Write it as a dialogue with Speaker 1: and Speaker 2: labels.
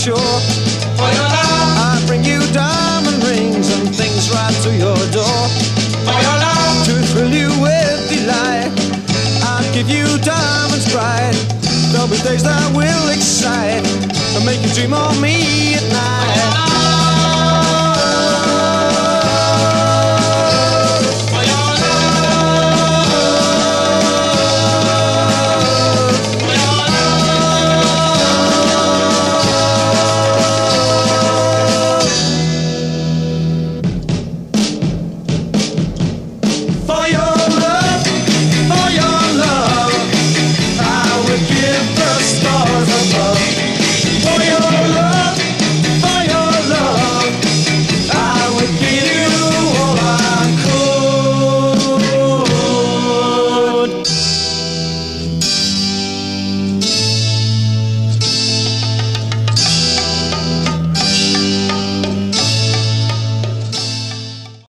Speaker 1: sure. For your love, I bring you diamond rings and things right to your door. For your love, to thrill you with delight, I'll give you diamonds bright. There'll be days that will excite and make you dream of me